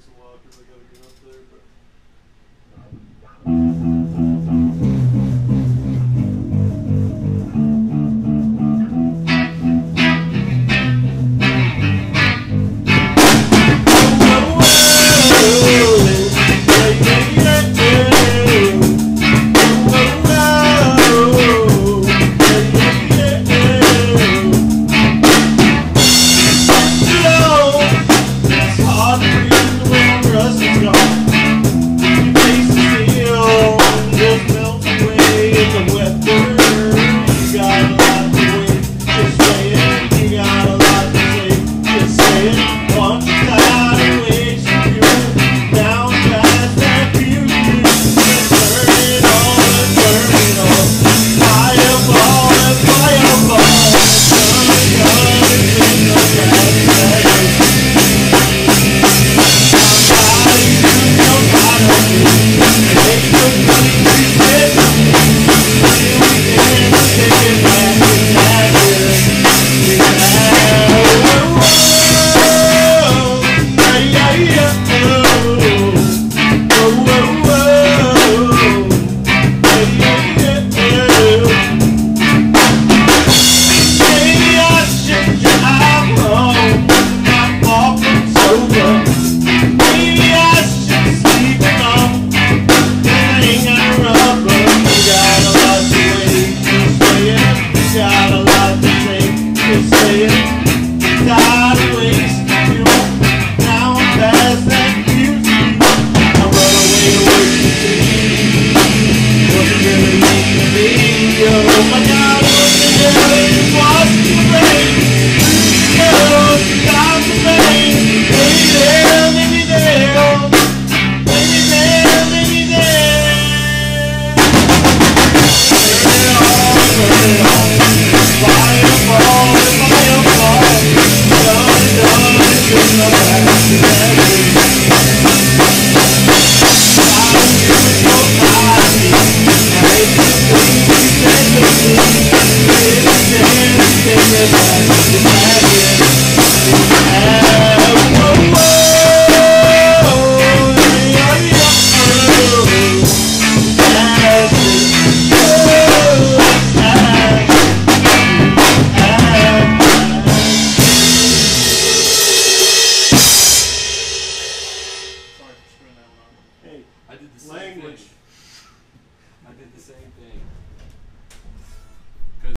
takes a while because I gotta get up there, but. Yeah. I did the language. Thing. I did the same thing.